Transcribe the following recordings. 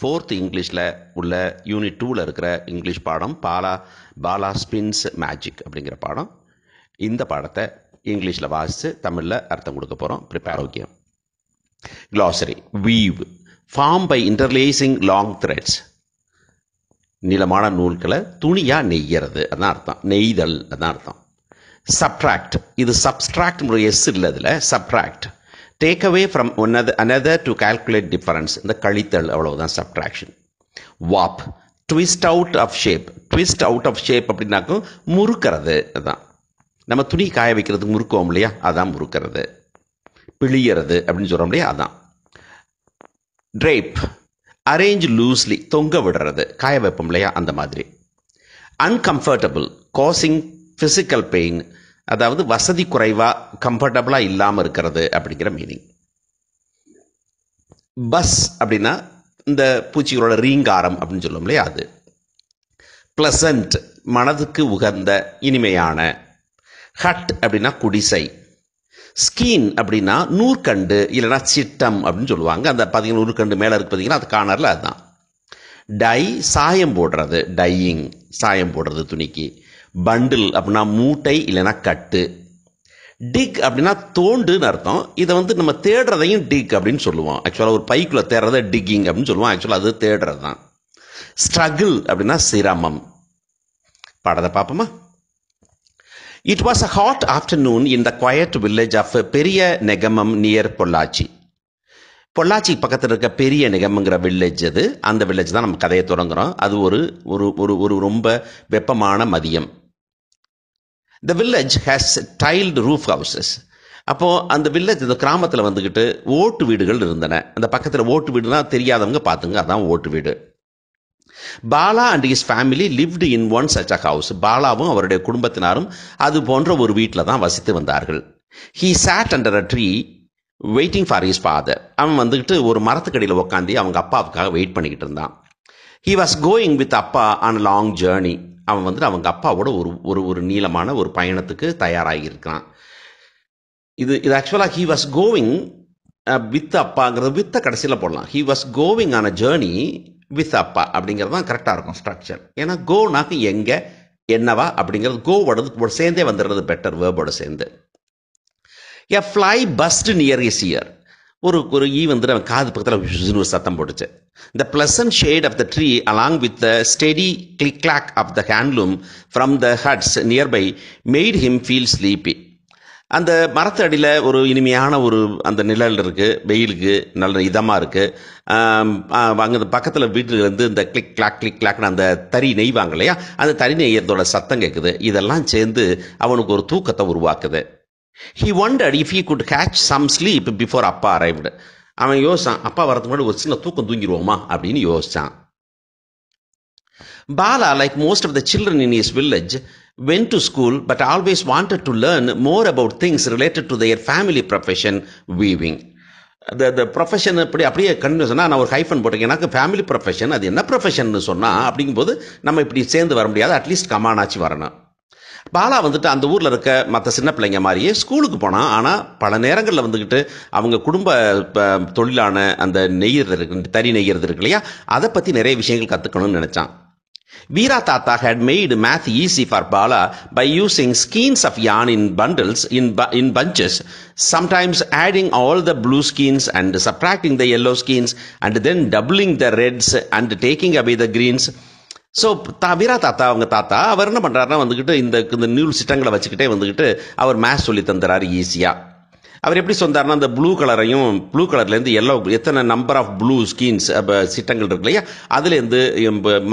Fourth இங்கிலீஷில் உள்ள unit டூவில் இருக்கிற இங்கிலீஷ் பாடம் பாலா பாலா ஸ்பின்ஸ் மேஜிக் அப்படிங்கிற பாடம். இந்த பாடத்தை இங்கிலீஷில் வாசித்து தமிழில் அர்த்தம் கொடுக்க போகிறோம் prepare okay glossary. Weave. Form by interlacing long threads நீளமான நூல்களை துணியாக நெய்யறது. அதான் அர்த்தம். நெய்தல். அதான் அர்த்தம். சப்ட்ராக்ட் இது சப்ஸ்ட்ராக்ட் முறை எஸ் இல்லை இதில். Subtract take away from one another to calculate difference இந்த கழித்தல் அவ்வளவுதான் subtraction warp twist out of shape twist out of shape அப்படின்னாக்கும் முறுக்கிறது. அதான். நம்ம துணி காய வைக்கிறதுக்கு முறுக்குவோம் இல்லையா? அதான் முறுக்கிறது. பிழியறது அப்படின்னு சொல்கிறோம் இல்லையா? அதான். ட்ரேப் அரேஞ்ச் லூஸ்லி தொங்க விடுறது. காய வைப்போம் இல்லையா? அந்த மாதிரி. அன்கம்ஃபர்டபுள் காசிங் ஃபிசிக்கல் பெயின் அதாவது வசதி குறைவாக கம்ஃபர்டபுளாக இல்லாமல் இருக்கிறது அப்படிங்கிற மீனிங் பஸ் அப்படின்னா இந்த பூச்சிகளோட ரீங்காரம் அப்படின்னு சொல்லுவோம் இல்லையா அது. ப்ளசண்ட் மனதுக்கு உகந்த இனிமையான. ஹட் அப்படின்னா குடிசை. ஸ்கீன் அப்படின்னா நூற்கண்டு இல்லைன்னா சிட்டம் அப்படின்னு சொல்லுவாங்க. அந்த பார்த்தீங்கன்னா நூற்கண்டு மேலே இருக்கு பார்த்தீங்கன்னா அது காணரில் அதுதான். டை சாயம் போடுறது டையிங் சாயம் போடுறது துணிக்கு. பண்டில் அப்படின்னா மூட்டை இல்லைன்னா கட்டு. டிக் அப்படின்னா தோண்டுன்னு அர்த்தம். இதை வந்து நம்ம தேடுறதையும் டிக் அப்படின்னு சொல்லுவோம். ஆக்சுவலாக ஒரு பைக்குள்ளே தேடுறத டிக்கிங் அப்படின்னு சொல்லுவோம். ஆக்சுவலாக அது தேடுறது தான் ஸ்ட்ரகிள் அப்படின்னா சிரமம். பாடத்தை பார்ப்போமா? It was a hot afternoon in the quiet village of பெரிய நெகமம் நியர் பொள்ளாச்சி. பொள்ளாச்சி பக்கத்தில் இருக்க பெரிய நிகமங்கிற வில்லேஜ் அது. அந்த வில்லேஜ் தான் நம்ம கதையை தொடங்குறோம். அது ஒரு ஒரு ஒரு ஒரு ரொம்ப வெப்பமான மதியம். The village has tiled roof houses அப்போது அந்த வில்லேஜ் இந்த கிராமத்தில் வந்துக்கிட்டு ஓட்டு வீடுகள் இருந்தன. அந்த பக்கத்தில் ஓட்டு வீடுனா தெரியாதவங்க பார்த்துங்க அதான் ஓட்டு வீடு. Bala and his family lived in one such a house பாலாவும் அவருடைய குடும்பத்தினாரும் அது போன்ற ஒரு வீட்டில் தான் வசித்து வந்தார்கள். He sat under a tree waiting for his father அவன் வந்துக்கிட்டு ஒரு மரத்துக்கடியில் உட்காந்து அவங்க அப்பாவுக்காக வெயிட் பண்ணிக்கிட்டு இருந்தான். He was going with appa on long journey அவன் வந்துட்டு அவங்க அப்பாவோட ஒரு ஒரு ஒரு நீளமான ஒரு பயணத்துக்கு தயாராகியிருக்கான் இது இது ஆக்சுவலாக ஹி வாஸ் கோவிங் வித் அப்பாங்கிறது வித்த கடைசியில் போடலாம். He was going on a journey with appa அப்படிங்கிறது தான் கரெக்டாக இருக்கும் ஸ்ட்ரக்சர் ஏன்னா கோனாக்கு எங்கே என்னவா அப்படிங்கிறது கோவோட சேர்ந்தே வந்துடுறது பெட்டர் வேர்போட சேர்ந்து. A fly buzzed near his ear ஒரு ஒரு ஈ வந்துட்டு அவன் காது பக்கத்தில் ஒரு சத்தம் போட்டுச்சு. The pleasant shade of the tree along with the steady click clack of the handloom from the huts nearby made him feel sleepy. அந்த மரத்தடியில் ஒரு இனிமையான ஒரு அந்த நிழல் இருக்குது வெயிலுக்கு நல்ல இதமாக இருக்குது அங்கே பக்கத்தில் வீட்டிலேருந்து இந்த கிளிக் கிளாக் கிளிக் கிளாக்னு அந்த தறி நெய்வாங்க இல்லையா? அந்த தறி நெய்யறதோட சத்தம் கேட்குது இதெல்லாம் சேர்ந்து அவனுக்கு ஒரு தூக்கத்தை உருவாக்குது. He wondered if he could catch some sleep before appa arrived அவன் யோசிச்சான் அப்பா வரதுக்கு முன்னாடி ஒரு சின்ன தூக்கம் தூங்கிடுவோமா? அப்படின்னு யோசிச்சான். Bala like most of the children in his village went to school but always wanted to learn more about things related to their family profession weaving. அந்த ப்ரொஃபஷன் இப்படி அப்படியே கண்டினியூ சொன்னால் நான் ஒரு ஹைஃபன் போட்டிருக்கேன். எனக்கு ஃபேமிலி ப்ரொஃபஷன் அது என்ன ப்ரொஃபஷன் சொன்னால் அப்படிங்கும்போது நம்ம இப்படி சேர்ந்து வர முடியாது. அட்லீஸ்ட் கமானாச்சு வரணும். பாலா வந்துட்டு அந்த ஊரில் இருக்க மற்ற சின்ன பிள்ளைங்க மாதிரியே ஸ்கூலுக்கு போனான் ஆனால் பல நேரங்களில் வந்துக்கிட்டு அவங்க குடும்ப தொழிலான அந்த நெய்யறது இருக்கு தறி நெய்யறது இருக்கு இல்லையா அதை பற்றி நிறைய விஷயங்கள் கற்றுக்கணும்னு நினச்சான் Veera Tata had made math easy for Bala by using skeins of yarn in bundles, in, bu- in bunches, sometimes adding all the blue skeins and subtracting the yellow skeins and then doubling the reds and taking away the greens. So தா வீரா தாத்தா அவங்க தாத்தா அவர் என்ன பண்ணுறாருன்னா வந்துக்கிட்டு இந்த இந்த நூல் சிட்டங்களை வச்சுக்கிட்டே வந்துக்கிட்டு அவர் மேத்ஸ் சொல்லி தந்துறாரு ஈஸியாக அவர் எப்படி சொன்னார்னா அந்த ப்ளூ கலரையும் ப்ளூ கலர்லேருந்து எல்லோ எத்தனை நம்பர் ஆஃப் ப்ளூ ஸ்கீன்ஸ் சிட்டங்கள் இருக்கு இல்லையா? அதுலேருந்து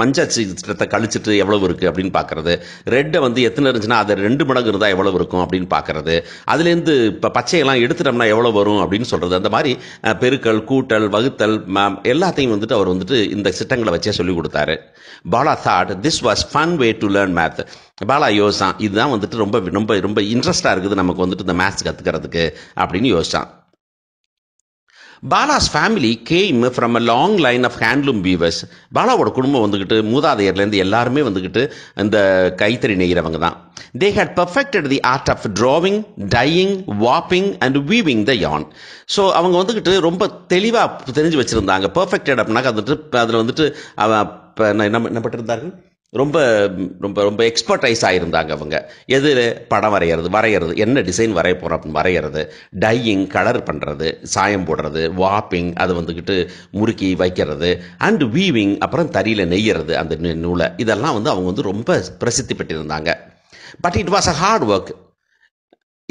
மஞ்சள் சிட்டத்தை கழிச்சிட்டு எவ்வளவு இருக்குது அப்படின்னு பார்க்குறது. ரெட்டை வந்து எத்தனை இருந்துச்சுன்னா அது ரெண்டு மடங்கு இருந்தால் எவ்வளவு இருக்கும் அப்படின்னு பார்க்குறது. அதுலேருந்து இப்போ பச்சையெல்லாம் எடுத்துட்டோம்னா எவ்வளோ வரும் அப்படின்னு சொல்கிறது அந்த மாதிரி பெருக்கல் கூட்டல் வகுத்தல் எல்லாத்தையும் வந்துட்டு அவர் வந்துட்டு இந்த சிட்டங்களை வச்சே சொல்லிக் கொடுத்தாரு. Bala thought this was fun way to learn math Bala யோசா இதுதான் வந்துட்டு ரொம்ப ரொம்ப ரொம்ப இன்ட்ரெஸ்டாக இருக்குது நமக்கு வந்துட்டு இந்த மேத்ஸ் கற்றுக்கிறதுக்கு அப்படின்னு யோசித்தான் Bala's family came from a long line of handloom weavers பாலாவோட குடும்பம் வந்துக்கிட்டு மூதாதையர்லேருந்து எல்லாருமே வந்துக்கிட்டு இந்த கைத்தறி நெய்கிறவங்க தான். They had perfected the art of drawing dyeing warping and weaving the yarn so அவங்க வந்துக்கிட்டு ரொம்ப தெளிவாக தெரிஞ்சு வச்சுருந்தாங்க. பர்ஃபெக்டட் அப்படின்னாக்க வந்துட்டு அதில் வந்துட்டு அவன் இப்போ என்ன என்ன பட்டிருந்தார்கள்? ரொம்ப ரொம்ப ரொம்ப எக்ஸ்பர்டைஸ் ஆகியிருந்தாங்க அவங்க. எது படம் வரைகிறது வரைகிறது என்ன டிசைன் வரைய போகிறோம் அப்படின்னு வரைகிறது டையிங் கலர் பண்ணுறது சாயம் போடுறது வாப்பிங் அது வந்துக்கிட்டு முறுக்கி வைக்கிறது. அண்ட் வீவிங் அப்புறம் தறியில் நெய்யறது அந்த நூலை. இதெல்லாம் வந்து அவங்க வந்து ரொம்ப பிரசித்தி பெற்றிருந்தாங்க. But it was a hard work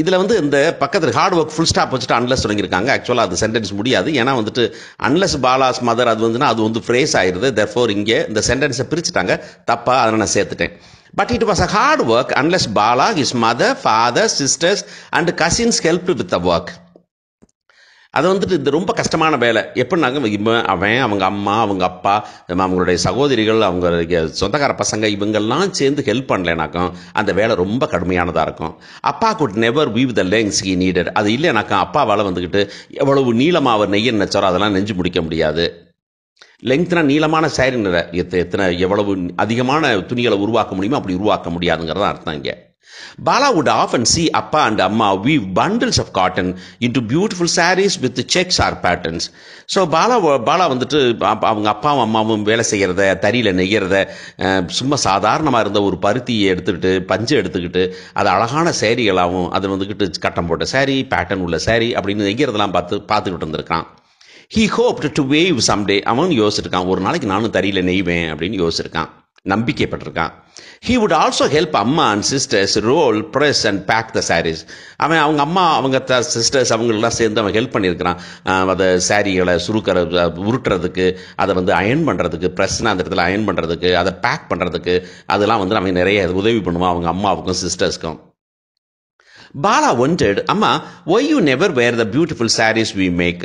இதில் வந்து இந்த பக்கத்தில் ஹார்ட் ஒர்க் ஃபுல் ஸ்டாப் வச்சுட்டு அன்லஸ் தொடங்கியிருக்காங்க. ஆக்சுவலாக அது சென்டென்ஸ் முடியாது. ஏன்னா வந்துட்டு அன்லஸ் பாலாஸ் மதர் அது வந்துன்னா அது வந்து ஃப்ரேஸ் ஆயிருது. தெர்ஃபோர் இங்கே இந்த சென்டென்ஸை பிரிச்சுட்டாங்க. தப்பாக அதை நான் சேர்த்துட்டேன். But it was a hard work unless Bala his mother father sisters and cousins help with the work அது வந்துட்டு இது ரொம்ப கஷ்டமான வேலை. எப்படின்னாங்க இவன் அவன் அவங்க அம்மா அவங்க அப்பா அவங்களுடைய சகோதரிகள் அவங்க சொந்தக்கார பசங்க இவங்கெல்லாம் சேர்ந்து ஹெல்ப் பண்ணலைனாக்கும் அந்த வேலை ரொம்ப கடுமையானதாக இருக்கும். Appa could never weave the lengths he needed அது இல்லைனாக்கா அப்பாவால் வந்துக்கிட்டு எவ்வளவு நீளமாக அவர் நெய்ய நினைச்சாரோ அதெல்லாம் நெஞ்சு முடிக்க முடியாது. லெங்க்த்னா நீளமான சேரி எத்த எத்தனை எவ்வளவு அதிகமான துணிகளை உருவாக்க முடியுமோ அப்படி உருவாக்க முடியாதுங்கிறதான் அர்த்தம் இங்கே. Bala would often see Appa and Amma weave bundles of cotton into beautiful sarees with checks or patterns. So Bala Bala வந்துட்டு அவங்க அப்பாவும் அம்மாவும் வேலை செய்கிறத தறியில் நெய்கிறத சும்மா சாதாரணமாக இருந்த ஒரு பருத்தியை எடுத்துக்கிட்டு பஞ்சு எடுத்துக்கிட்டு அது அழகான சேரீகளாகவும் அது வந்துக்கிட்டு கட்டம் போட்ட saree பேட்டர்ன் உள்ள saree அப்படின்னு நெய்கிறதெல்லாம் பார்த்து பார்த்துக்கிட்டு இருந்திருக்கான் he hoped to weave someday அவன் யோசிச்சிருக்கான் ஒரு நாளைக்கு நானும் தறியில் நெய்வேன் அப்படின்னு யோசிச்சிருக்கான். நம்பிக்கைப்பட்டிருக்கான். He would also help amma and sisters roll press and pack the saris அவன் அவங்க அம்மா அவங்க த சிஸ்டர்ஸ் அவங்களெல்லாம் சேர்ந்து அவன் ஹெல்ப் பண்ணியிருக்கிறான். அதை சாரிகளை சுருக்கிற உருட்டுறதுக்கு அதை வந்து அயன் பண்ணுறதுக்கு ப்ரெஸ்னா அந்த இடத்துல அயன் பண்ணுறதுக்கு அதை பேக் பண்ணுறதுக்கு அதெல்லாம் வந்து அவன் நிறைய உதவி பண்ணுவான் அவங்க அம்மாவுக்கும் சிஸ்டர்ஸ்க்கும் Bala wanted amma why you never wear the beautiful saris we make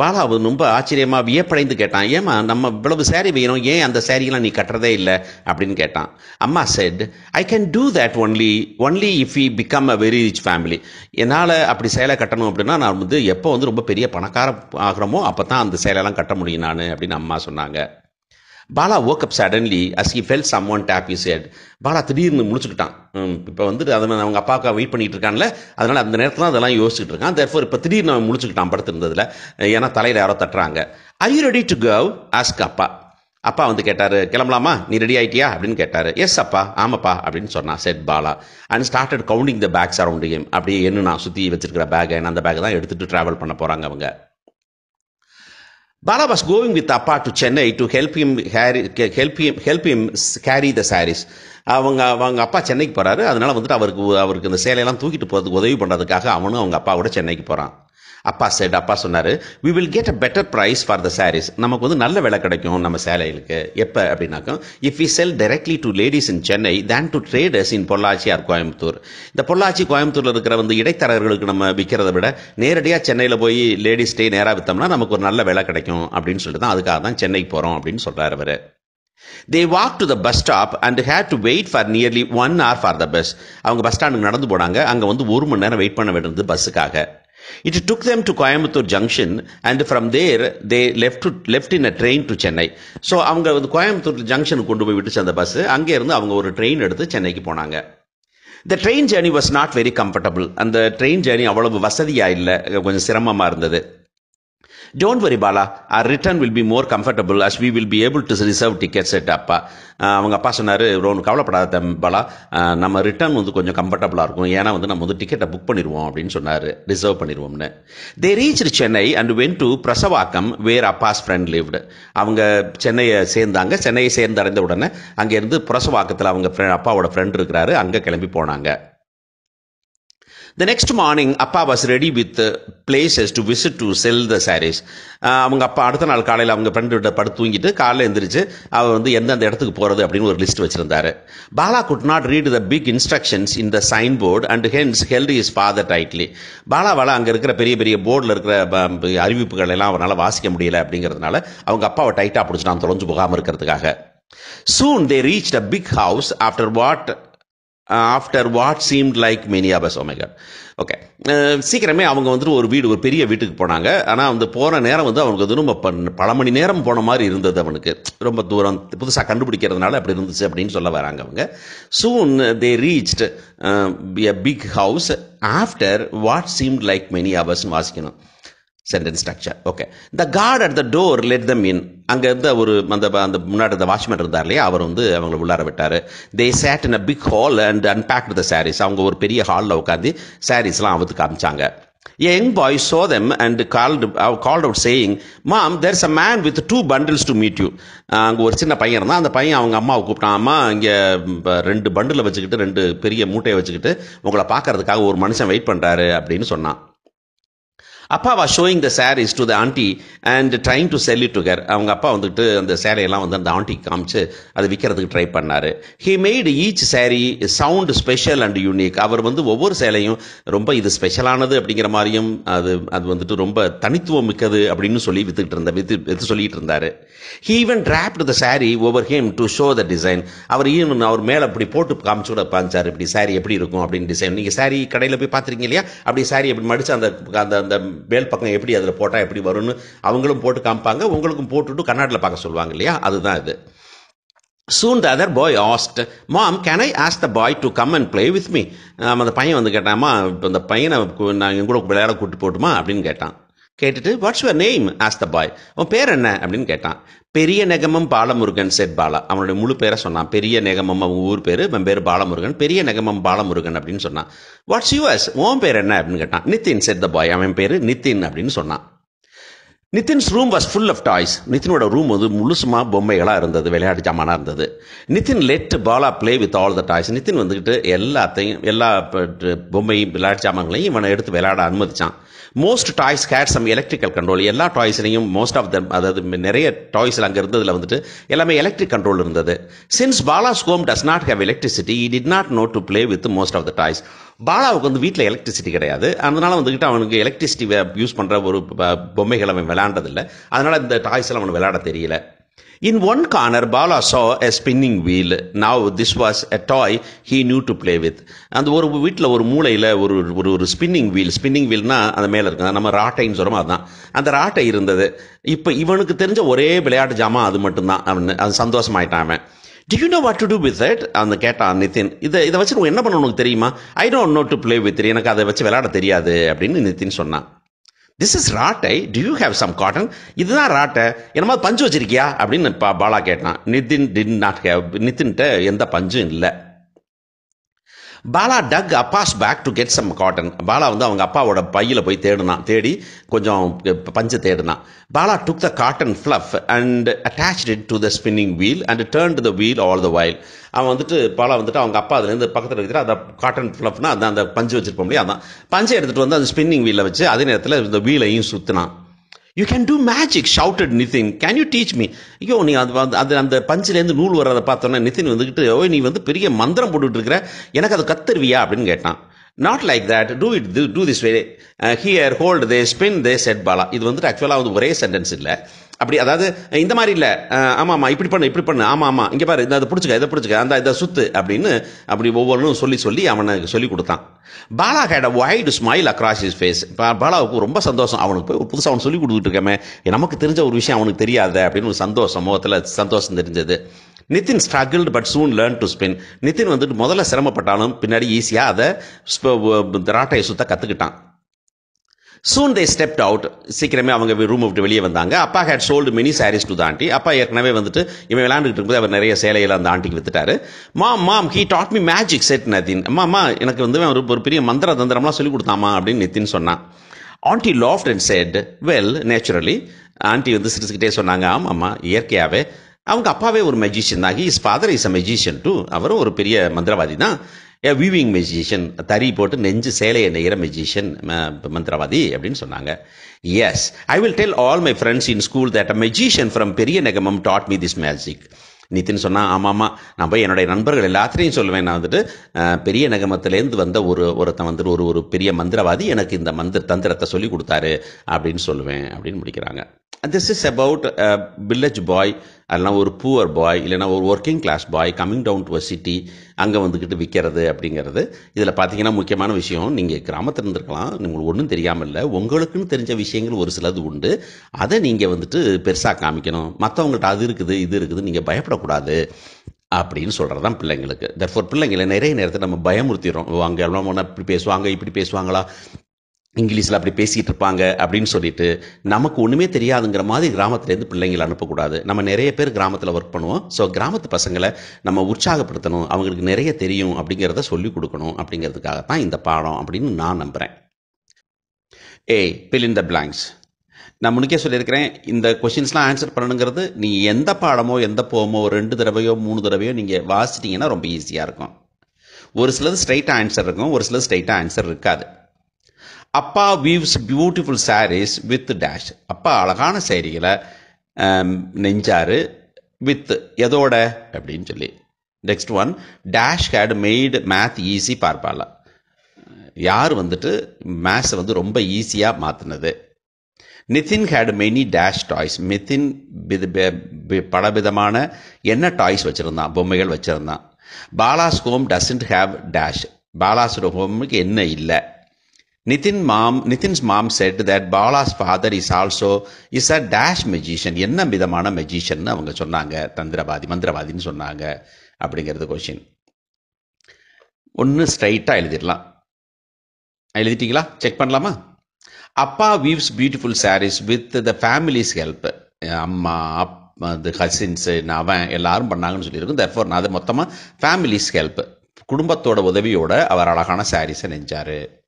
Bala அவன் ரொம்ப ஆச்சரியமாக வியப்படைந்து கேட்டான். ஏமா நம்ம இவ்வளவு சேரீ வேணும். ஏன் அந்த சேரீலாம் நீ கட்டுறதே இல்லை? அப்படின்னு கேட்டான். Amma said I can do that only only if you become a very rich family என்னால் அப்படி சேலை கட்டணும் அப்படின்னா நான் வந்து எப்போ வந்து ரொம்ப பெரிய பணக்கார ஆகிறோமோ அப்போ தான் அந்த சேலையெல்லாம் கட்ட முடியும் நான் அப்படின்னு அம்மா சொன்னாங்க. Bala woke up suddenly as he felt someone tap his head. Bala திடீர்னு முடிச்சுக்கிட்டான் இப்போ வந்துட்டு அதை அவங்க அப்பாவுக்கு வெயிட் பண்ணிட்டு இருக்கான்ல. அதனால அந்த நேரத்தில் அதெல்லாம் யோசிச்சுட்டு இருக்கான். Therefore இப்போ திடீர்னு அவன் முடிச்சுக்கிட்டான் படுத்திருந்ததில். ஏன்னா தலையில் யாரோ தட்டுறாங்க. I ready to to ask appa. அப்பா வந்து கேட்டார் கிளம்பலாமா? நீ ரெடி ஆயிட்டியா? அப்படின்னு கேட்டார். எஸ் அப்பா. ஆமாப்பா. அப்படின்னு சொன்னான் said Bala. And started counting the bags around came அப்படியே என்ன நான் சுற்றி வச்சிருக்கிற என்ன அந்த பேக்கை தான் எடுத்துகிட்டு ட்ராவல் பண்ண போகிறாங்க அவங்க. Bala was going with Appa to Chennai to help him carry, help him help him carry the sarees. அவங்க அவங்க அப்பா சென்னைக்கு போகிறாரு அதனால் வந்துட்டு அவருக்கு அவருக்கு இந்த சேலையெல்லாம் தூக்கிட்டு போகிறதுக்கு உதவி பண்ணுறதுக்காக அவனும் அவங்க அப்பாவோட சென்னைக்கு போகிறான் அப்பா செட் அப்பா சொன்னார் we will get a better price for the saris நமக்கு வந்து நல்ல விலை கிடைக்கும் நம்ம சேலைகளுக்கு. எப்போ? அப்படின்னாக்கா if we sell directly to ladies in Chennai than to traders in Pollachi or Coimbatore இந்த பொள்ளாச்சி கோயம்புத்தூரில் இருக்கிற வந்து இடைத்தரகர்களுக்கு நம்ம விற்கிறத விட நேரடியாக சென்னையில் போய் லேடிஸ்டே நேராக விற்றோம்னா நமக்கு ஒரு நல்ல விலை கிடைக்கும் அப்படின்னு சொல்லிட்டு தான் அதுக்காக தான் சென்னைக்கு போகிறோம் அப்படின்னு சொல்கிறார் அவர். They walk to the bus stop and had to wait for nearly one hour for the bus அவங்க பஸ் ஸ்டாண்டுக்கு நடந்து போனாங்க. அங்கே வந்து ஒரு மணி நேரம் வெயிட் பண்ண வேண்டியது பஸ்ஸுக்காக it took them to Coimbatore junction and from there they left left in a train to Chennai so அவங்க வந்து கோயம்புத்தூர் ஜங்ஷனுக்கு கொண்டு போய் விட்டுச்சு அந்த பஸ் அங்கே இருந்து அவங்க ஒரு ட்ரெயின் எடுத்து சென்னைக்கு போனாங்க. The train journey was not very comfortable அந்த ட்ரெயின் ஜேர்னி அவ்வளவு வசதியாக இல்லை. கொஞ்சம் சிரமமாக இருந்தது. Don't worry Bala our return will be more comfortable as we will be able to reserve ticket said appa அவங்க அப்பா சொன்னார் ஒன்று கவலைப்படாத தம் பாலா நம்ம ரிட்டர்ன் வந்து கொஞ்சம் கம்ஃபர்டபுளாக இருக்கும். ஏன்னா வந்து நம்ம வந்து டிக்கெட்டை புக் பண்ணிடுவோம் அப்படின்னு சொன்னார். Reserve பண்ணிடுவோம்னு. They reach Chennai and went to Purasawalkam where appa's friend lived அவங்க சென்னையை சேர்ந்தாங்க. சென்னையை சேர்ந்தடைந்த உடனே அங்கேருந்து பிரசவாக்கத்தில் அவங்க ஃப்ரெண்ட் அப்பாவோட ஃப்ரெண்ட் இருக்கிறாரு. அங்கே கிளம்பி போனாங்க. The next morning appa was ready with places to visit to sell the saris அவங்க அப்பா அடுத்த நாள் காலையில் அவங்க ஃப்ரெண்டு படுத்து தூங்கிட்டு காலையில் எழுந்திரிச்சு அவர் வந்து எந்தெந்த இடத்துக்கு போகிறது அப்படின்னு ஒரு லிஸ்ட் வச்சிருந்தாரு. Bala could not read the big instructions in the sign board and hence held his father tightly பாலாவால் அங்கே இருக்கிற பெரிய பெரிய போர்டில் இருக்கிற ப- அறிவிப்புகள் எல்லாம் அவரால் வாசிக்க முடியல அப்படிங்கிறதுனால அவங்க அப்பாவை டைட்டாக பிடிச்சி நான் தொலைஞ்சு போகாமல் இருக்கிறதுக்காக. Soon they reach a big house after what after what seemed like many abuse ஒமேகர் ஓகே சீக்கிரமே அவங்க வந்துட்டு ஒரு வீடு ஒரு பெரிய வீட்டுக்கு போனாங்க. ஆனால் அந்த போகிற நேரம் வந்து அவனுக்கு வந்து ரொம்ப பல மணி நேரம் போன மாதிரி இருந்தது அவனுக்கு. ரொம்ப தூரம் புதுசாக கண்டுபிடிக்கிறதுனால அப்படி இருந்துச்சு அப்படின்னு சொல்ல வராங்க அவங்க. Soon they reached a big house after what seemed like many ஹவர்ஸ்னு வாசிக்கணும். Sentence structure okay the guard at the door let them in அங்கே இருந்த ஒரு அந்த அந்த முன்னாடி அந்த வாட்ச்மேன் இருந்தார் இல்லையா? அவர் வந்து அவங்களை உள்ளார விட்டார். They sat in a big hall and unpacked the saris அவங்க ஒரு பெரிய ஹாலில் உட்காந்து சாரீஸ்லாம் அவுத்து காமிச்சாங்க. A young saw them and called called, uh, called out out mom Mom, there's a two bundles two bundles to uh, அங்கே ஒரு சின்ன பையன் இருந்தான். அந்த பையன் அவங்க அம்மாவை கூப்பிட்டான். அம்மா இங்கே ரெண்டு பண்டில் வச்சுக்கிட்டு ரெண்டு பெரிய மூட்டையை வச்சுக்கிட்டு உங்களை பார்க்கறதுக்காக ஒரு மனுஷன் வெயிட் பண்ணுறாரு அப்படின்னு சொன்னான். Appa was showing the saris to the aunty and trying to sell it to her அவங்க அப்பா வந்துட்டு அந்த சேலையெல்லாம் வந்து அந்த ஆண்டி காமிச்சு அதை விற்கிறதுக்கு ட்ரை பண்ணார். He made each saree sound special and unique அவர் வந்து ஒவ்வொரு சேலையும் ரொம்ப இது ஸ்பெஷலானது அப்படிங்கிற மாதிரியும் அது அது வந்துட்டு ரொம்ப தனித்துவம் மிக்கது அப்படின்னு சொல்லி வித்துக்கிட்டு இருந்த வித்து வித்து சொல்லிட்டு இருந்தார். He even wrapped the saree over him to show the design our even அவர் மேலே அப்படி போட்டு காமிச்சு கூட பாஞ்சார். இப்படி saree எப்படி இருக்கும் அப்படின்னு டிசைன் நீங்கள் saree கடையில் போய் பார்த்துருக்கீங்க இல்லையா? அப்படி saree அப்படி மடிச்சு அந்த அந்த அந்த மேல் பக்கம் எப்படி அதில் போட்டால் எப்படி வரும்னு அவங்களும் போட்டு காமிப்பாங்க. உங்களுக்கும் போட்டுட்டு கண்ணாடியில் பார்க்க சொல்லுவாங்க இல்லையா? அதுதான் இது. Soon the other boy asked mom can I ask the boy to come and play with me அந்த பையன் வந்து கேட்டாமா இப்போ அந்த பையனை நான் என் கூட விளையாட கூட்டு போட்டுமா? அப்படின்னு கேட்டான். கேட்டுட்டு வாட்ஸ் யுவர் நேம் ஆஸ் த பாய் உன் பேர் என்ன? அப்படின்னு கேட்டான் பெரிய நெகமம் பாலமுருகன் செட் பாலா. அவனுடைய முழு பேரை சொன்னான். பெரிய நெகமம் அவன் ஊர் பேர் அவன் பேர் பாலமுருகன். பெரிய நெகமம் பாலமுருகன் அப்படின்னு சொன்னான். வாட்ஸ் யுவர்ஸ் உன் பேர் என்ன? அப்படின்னு கேட்டான். நித்தின் செட் த பாய் அவன் பேர் நித்தின் அப்படின்னு சொன்னான். Nitin's room was full of toys நிதினோட room வந்து முழுசுமா பொம்மைகளாக இருந்தது விளையாட்டு ஜாமானாக இருந்தது. Nitin let Bala play with all the toys Nitin வந்துக்கிட்டு எல்லாத்தையும் எல்லா பொம்மையும் விளையாட்டு ஜாமான்களையும் இவனை எடுத்து விளையாட அனுமதிச்சான். Most toys had some electrical control எல்லா டாய்ஸ்லையும் மோஸ்ட் ஆஃப் த அதாவது நிறைய டாய்ஸில் அங்கே இருந்ததில் வந்துட்டு எல்லாமே எலக்ட்ரிக் கண்ட்ரோல் இருந்தது. Since Bala's home does not have electricity he did not know to play with most of the toys பாலாவுக்கு வந்து வீட்டில் எலக்ட்ரிசிட்டி கிடையாது. அதனால வந்துக்கிட்டு அவனுக்கு எலக்ட்ரிசிட்டி யூஸ் பண்ணுற ஒரு பொம்மைகள் அவன் விளையாண்டதில்லை அதனால் இந்த டாய்ஸ் எல்லாம் அவனுக்கு விளையாட தெரியல. In one corner, Bala saw a spinning wheel. Now this was a toy he knew to play with. அந்த ஒரு வீட்டில் ஒரு மூலையில் ஒரு ஒரு ஒரு ஸ்பின்னிங் வீல் ஸ்பின்னிங் வீல்னா அந்த மேலே இருக்கு. நம்ம ராட்டைன்னு சொல்கிறோம் அதுதான் அந்த ராட்டை இருந்தது. இப்போ இவனுக்கு தெரிஞ்ச ஒரே விளையாட்டு ஜாமான் அது மட்டும்தான். அவன் அது சந்தோஷமாயிட்டான் அவன். You know know to do with with அந்த கேட்டான் நிதின் இதை இதை வச்சு உனக்கு என்ன பண்ணணும் உனக்கு தெரியுமா? I don't know to play with எனக்கு அதை வச்சு விளையாட தெரியாது அப்படின்னு நிதின் சொன்னான். This is rattai. Do you have some cotton இதுதான் ராட்டை. என்னமா பஞ்சு வச்சிருக்கியா? அப்படின்னு பா- பாலா கேட்டான். நிதின் டின் நாட் ஹேவ் நிதின்ட்ட எந்த பஞ்சும் இல்லை. Bala dug Appa's bag to get some cotton Bala வந்து அவங்க அப்பாவோட பையில் போய் தேடினான் தேடி கொஞ்சம் பஞ்சு தேடினான் Bala took the cotton fluff and attached it to the spinning wheel and turn the wheel all the while அவன் வந்துட்டு பாலா வந்துட்டு அவங்க அப்பா அதுலேருந்து பக்கத்தில் இருக்கிற அந்த காட்டன் ஃப்ளஃப்னா அந்த அந்த பஞ்சு வச்சிருப்போம் இல்லையா அதான். பஞ்சை எடுத்துகிட்டு வந்து அந்த ஸ்பின்னிங் வீலில் வச்சு அதே நேரத்தில் இந்த வீலையும் சுற்றினான் you can do magic shouted Nitin can you teach me ஐயோ நீ அது வந்து அது அந்த பஞ்சிலேருந்து நூல் வர்றதை பார்த்தோன்னா நிதின் வந்துக்கிட்டு ஓய் நீ வந்து பெரிய மந்திரம் போட்டுட்டு இருக்கிற எனக்கு அதை கத்துருவியா? அப்படின்னு கேட்டான். Not like that do it do this way here hold the spin the said Bala இது வந்துட்டு ஆக்சுவலாக வந்து ஒரே சென்டென்ஸ் இல்லை. அப்படி அதாவது இந்த மாதிரி இல்லை. ஆமாம் ஆமாம் இப்படி பண்ணு இப்படி பண்ணு. ஆமாம் ஆமாம் இங்கே பாரு இந்த அதை பிடிச்சிக்க இதை பிடிச்சிக்க. அந்த இதை சுத்து அப்படின்னு அப்படி ஒவ்வொன்றும் சொல்லி சொல்லி அவனுக்கு சொல்லி கொடுத்தான். Bala had a wide smile across his face பாலாவுக்கு ரொம்ப சந்தோஷம். அவனுக்கு போய் புதுசாக அவன் சொல்லி கொடுத்துட்டு இருக்கமே. நமக்கு தெரிஞ்ச ஒரு விஷயம் அவனுக்கு தெரியாத அப்படின்னு ஒரு சந்தோஷம் முகத்தில் சந்தோஷம் தெரிஞ்சது. Nitin struggled but soon learn to spin Nitin வந்துட்டு முதல்ல சிரமப்பட்டாலும் பின்னாடி ஈஸியாக அதை ராட்டையை சுத்த கற்றுக்கிட்டான் சூன் தே ஸ்டெப்ட் அவுட் சீக்கிரமே அவங்க ரூம் விட்டு வெளியே வந்தாங்க. Appa had sold many saris to the aunty அப்பா ஏற்கனவே வந்துட்டு இவன் விளையாண்டுட்டு இருக்கும்போது அவர் நிறைய சேலையெல்லாம் அந்த ஆண்டிக்கு வித்துட்டாரு. Mom mom he taught me magic said Nitin அம்மா எனக்கு வந்து அவன் ஒரு ஒரு பெரிய மந்திர தந்திரம்லாம் சொல்லி கொடுத்தாமா? அப்படின்னு நித்தின் சொன்னான். Aunty laughed and said well naturally aunty வந்து சிரிச்சுக்கிட்டே சொன்னாங்க ஆமாம்மா இயற்கையாகவே அவங்க அப்பாவே ஒரு மெஜிஷியன் தான். His father is a magician too அவரும் ஒரு பெரிய மந்திரவாதி தான். ஏ வீவிங் மெஜிஷியன் தறி போட்டு நெஞ்சு சேலையை நெய்கிற மெஜிஷியன் மந்திரவாதி அப்படின்னு சொன்னாங்க yes I will tell all my friends in school that a magician from Periya Negamam taught me this magic Nitin சொன்னா ஆமாம் நான் போய் என்னுடைய நண்பர்கள் எல்லாத்திலையும் சொல்லுவேன் நான் வந்துட்டு பெரிய நகமத்திலேருந்து வந்த ஒரு ஒருத்தன் வந்துட்டு ஒரு ஒரு பெரிய மந்திரவாதி எனக்கு இந்த மந்திர தந்திரத்தை சொல்லி கொடுத்தாரு அப்படின்னு சொல்லுவேன் அப்படின்னு முடிக்கிறாங்க this is about village boy அல்லனா ஒரு புவர் பாய் இல்லைனா ஒரு working class boy coming down to a city அங்கே வந்துக்கிட்டு விற்கிறது அப்படிங்கிறது. இதில் பார்த்தீங்கன்னா முக்கியமான விஷயம் நீங்கள் கிராமத்தில் இருந்திருக்கலாம் உங்களுக்கு ஒன்றும் தெரியாமல் இல்லை உங்களுக்குன்னு தெரிஞ்ச விஷயங்கள் ஒரு சிலது உண்டு. அதை நீங்கள் வந்துட்டு பெருசாக காமிக்கணும். மற்றவங்கள்ட்ட அது இருக்குது இது இருக்குது நீங்கள் பயப்படக்கூடாது அப்படின்னு சொல்கிறது தான் பிள்ளைங்களுக்கு. தர்ஃபோர் பிள்ளைங்களை நிறைய நேரத்தில் நம்ம பயமுறுத்திடுறோம். அங்கே எல்லாம் இப்படி பேசுவாங்க இப்படி பேசுவாங்களா? இங்கிலீஷில் அப்படி பேசிகிட்டு இருப்பாங்க அப்படின்னு சொல்லிட்டு நமக்கு ஒன்றுமே தெரியாதுங்கிற மாதிரி கிராமத்துலேருந்து பிள்ளைங்களை அனுப்பக்கூடாது. நம்ம நிறைய பேர் கிராமத்தில் ஒர்க் பண்ணுவோம். ஸோ கிராமத்து பசங்களை நம்ம உற்சாகப்படுத்தணும். அவங்களுக்கு நிறைய தெரியும் அப்படிங்கிறத சொல்லிக் கொடுக்கணும் அப்படிங்கிறதுக்காக தான் இந்த பாடம் அப்படின்னு நான் நம்புகிறேன் ஏ பில் இன் த பிளாங்க்ஸ் நான் முன்னுக்கே சொல்லியிருக்கிறேன் இந்த கொஷின்ஸ்லாம் ஆன்சர் பண்ணணுங்கிறது நீ எந்த பாடமோ எந்த போமோ ரெண்டு தடவையோ மூணு தடவையோ நீங்கள் வாசிட்டிங்கன்னா ரொம்ப ஈஸியாக இருக்கும். ஒரு சிலது ஸ்ட்ரைட்டாக ஆன்சர் இருக்கும் ஒரு சிலது ஸ்ட்ரைட்டாக ஆன்சர் இருக்காது. Appa weaves beautiful saris with dash அப்பா அழகான சேரீகளை um, நெஞ்சாரு வித் எதோட அப்படின்னு சொல்லி. Next one dash had made math easy பார்ப்பால யார் வந்துட்டு மேத்ஸை வந்து ரொம்ப ஈஸியாக மாற்றினது Nitin had many dash toys Nitin பலவிதமான என்ன டாய்ஸ் வச்சுருந்தான்? பொம்மைகள் வச்சுருந்தான். Bala's home doesn't have dash பாலாஸோட ஹோமுக்கு என்ன இல்லை? Nitin mom Nitin's mom said that Bala's father is also is a dash magician என்ன விதமான மெஜிஷியன் அவங்க சொன்னாங்க. தந்திரவாதி மந்திரவாதின்னு சொன்னாங்க. அப்படிங்கிறது கொஷின் ஒன்று ஸ்ட்ரைட்டாக எழுதிடலாம். எழுதிட்டீங்களா? செக் பண்ணலாமா? Appa weaves beautiful saris with the family's help அம்மா அது ஹசின்ஸு அவன் எல்லாரும் பண்ணாங்கன்னு சொல்லியிருக்கோம். தர்ஃபோர் நான் அது மொத்தமாக ஃபேமிலிஸ் ஹெல்ப் குடும்பத்தோட உதவியோட அவர் அழகான சாரீஸை நெஞ்சார்.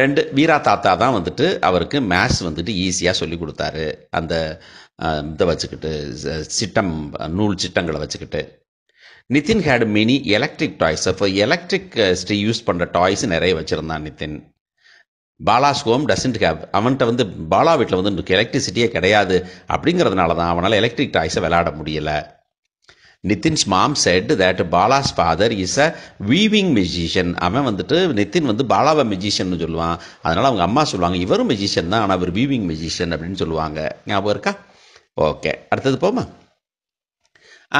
ரெண்டு வீரா தாத்தா தான் வந்துட்டு அவருக்கு மேத்ஸ் வந்துட்டு ஈஸியாக சொல்லி கொடுத்தாரு. அந்த இதை வச்சுக்கிட்டு சிட்டம் நூல் சிட்டங்களை வச்சுக்கிட்டு. Nitin had many electric toys அப்போ எலக்ட்ரிக் யூஸ் பண்ணுற டாய்ஸ் நிறைய வச்சுருந்தான் Nitin Bala's home doesn't have அவன்கிட்ட வந்து பாலா வீட்டில் வந்து எலக்ட்ரிசிட்டியே கிடையாது. அப்படிங்கிறதுனால தான் அவனால் எலக்ட்ரிக் டாய்ஸை விளையாட முடியலை. Nitin's mom said that Bala's father is a weaving magician அவன் வந்துட்டு நிதின் வந்து பாலாவை மெஜிஷியன் சொல்லுவான். அதனால் அவங்க அம்மா சொல்லுவாங்க இவரும் மெஜிஷியன் தான் ஆனால் அவர் வீவிங் மெஜிஷியன் அப்படின்னு சொல்லுவாங்க. ஞாபகம் இருக்கா? ஓகே அடுத்தது போமா?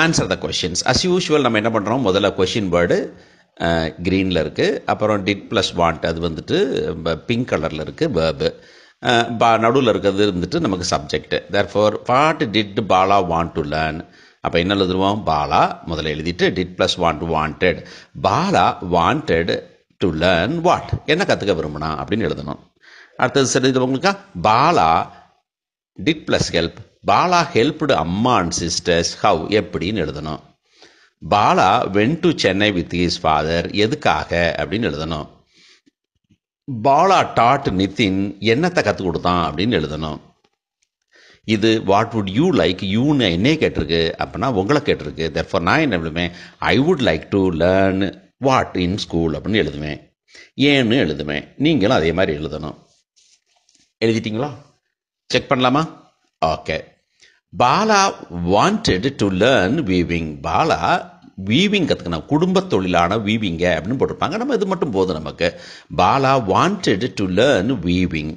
Answer the questions as usual நம்ம என்ன பண்ணுறோம் முதல்ல கொஷின் வேர்டு க்ரீனில் இருக்குது அப்புறம் டிட் ப்ளஸ் வாண்ட் அது வந்துட்டு பிங்க் கலரில் இருக்குது வேர்பு நடுவில் இருக்கிறது இருந்துட்டு நமக்கு subject therefore what did Bala want to learn அப்போ என்ன எழுதுவோம் பாலா முதல்ல எழுதிட்டு did plus want wanted Bala wanted to learn what என்ன கற்றுக்க விரும்பினா? அப்படின்னு எழுதணும். அடுத்தது சரி உங்களுக்கா? Bala did plus help Bala helped Amma and sisters how எப்படின்னு எழுதணும். Bala went to Chennai with his father எதுக்காக? அப்படின்னு எழுதணும். பாலா டாட் நிதின் என்னத்தை கற்றுக் கொடுத்தான்? அப்படின்னு எழுதணும். இது வாட் வுட் யூ லைக் யூன்னு என்னே கேட்டிருக்கு அப்படின்னா உங்களை கேட்டிருக்கு. தெர்ஃபார் நான் என்ன எழுதுவேன் I would like to learn what in school அப்படின்னு எழுதுவேன். ஏன்னு எழுதுவேன். நீங்களும் அதே மாதிரி எழுதணும். எழுதிட்டீங்களா? செக் பண்ணலாமா? Okay Bala wanted to learn weaving Bala weaving கற்றுக்கணும் குடும்ப தொழிலான வீவிங்க அப்படின்னு போட்டிருப்பாங்க. நம்ம இது மட்டும் போதும் நமக்கு. Bala wanted to learn weaving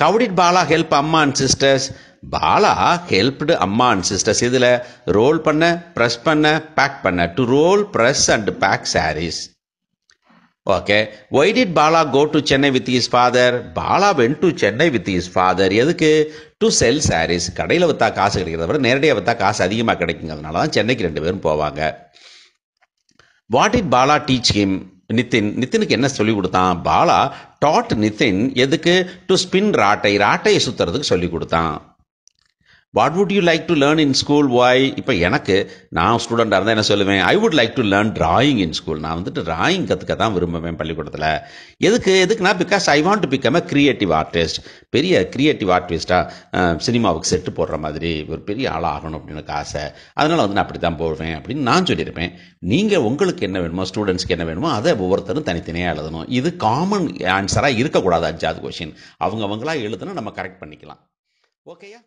how did Bala help Amma and sisters Bala helped Amma and sisters இதில் ரோல் பண்ண ப்ரெஸ் பண்ண பேக் பண்ண. To roll press and pack saris okay why did Bala go to Chennai with his father Bala went to Chennai with his father எதுக்கு? To sell saris கடையில் விற்றா காசு கிடைக்கிறத விட நேரடியாக விற்றா காசு அதிகமாக கிடைக்குங்கிறதுனால தான் சென்னைக்கு ரெண்டு பேரும் போவாங்க. What did Bala teach him Nitin நிதினுக்கு என்ன சொல்லிக் கொடுத்தான்? பாலா டாட் நிதின் எதுக்கு? To spin ராட்டை. ராட்டையை சுற்றுறதுக்கு சொல்லிக் கொடுத்தான். What would you like to learn in school why இப்போ எனக்கு நான் ஸ்டூடெண்டாக இருந்தால் என்ன சொல்லுவேன்? I would like to learn drawing in school நான் வந்துட்டு டிராயிங் கற்றுக்க தான் விரும்புவேன் பள்ளிக்கூடத்தில். எதுக்கு எதுக்குன்னா because I want to become a creative artist பெரிய கிரியேட்டிவ் ஆர்டிஸ்ட்டாக சினிமாவுக்கு செட்டு போடுற மாதிரி ஒரு பெரிய ஆளாக ஆகணும் அப்படின்னு எனக்கு ஆசை. அதனால் வந்து நான் அப்படி தான் போடுவேன் அப்படின்னு நான் சொல்லியிருப்பேன். நீங்கள் உங்களுக்கு என்ன வேணுமோ ஸ்டூடெண்ட்ஸ்க்கு என்ன வேணுமோ அதை ஒவ்வொருத்தரும் தனித்தனியாக எழுதணும். இது காமன் ஆன்சராக இருக்கக்கூடாது அஞ்சாவது கொஷின் அவங்க அவங்களா எழுதுனா நம்ம கரெக்ட் பண்ணிக்கலாம். ஓகேயா